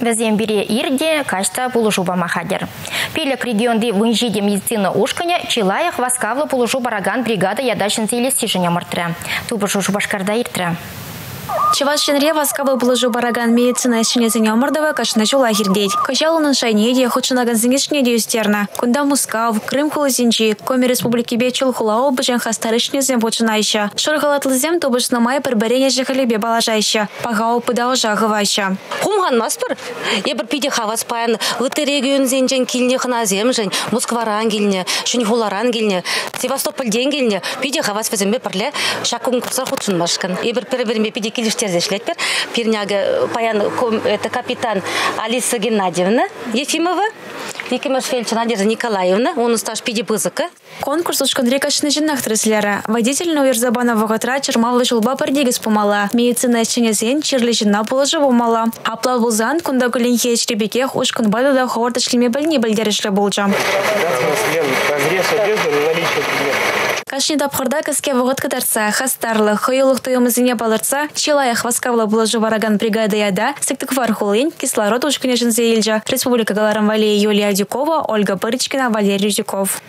Вәзен бире ирде кашта пулышу бамахадер. Пелек регионды вынжиде медицина ушканя Чилаях васкавлы пулышу бараган бригада ядашын зелесі жіне мұртыры. Тубышу башкарда иртірі. Чеваш шенре васкавы булыжу бараган медицина шенезіне омырдава кашына жула хирдеть. Качалының шайнеде худшынаган зіңешіне де үстерна. Кунда Мускав, Крым хулызинчи, Коми республики бечул хулау бжен хастары шнезем почынайша. Шоргалатлызем тобышна май бірбәрене жехалебе балажайша. Пагау пыдау жағывайша. Хумган маспыр. Ебір пиде хавас паян лыты регион зенжен килне хына земжен, Москваран келне, шүні хуларан келне, Севастопольден келне, пиде хавас візімбе пірле шакун купсар худшын машкан. Ебір пиде келіштерде шлетпер. Пирняга паян это капитан Алиса Геннадьевна Ефимова. Екимаш фельдшер Надежда Николаевна, он стаж пиде пызыка. Конкурс ушканре кашны жиннах треслера. Водитель на уерзабана вагатра чермаллы жылба пардегіз помала. Медицина ченезен чирлі жинна положы помала. Аплал булзан кунда гүлінхе чребекех ушкан бадада ховарда шлеме білне білдерішлі болжа. Разрез одежды на наличие предметов. Кашни тапхырда кіске вғыт кытарса, хастарлы, хыйлық тойымызыне балырса, чилаях васкавла бұлажы бараган бригада яда, сіктік вархулын, кислород ушкіне жынзе елжа, Республика Галарам Валерия Юлия Дюкова, Ольга Пырычкина, Валерий Дюков.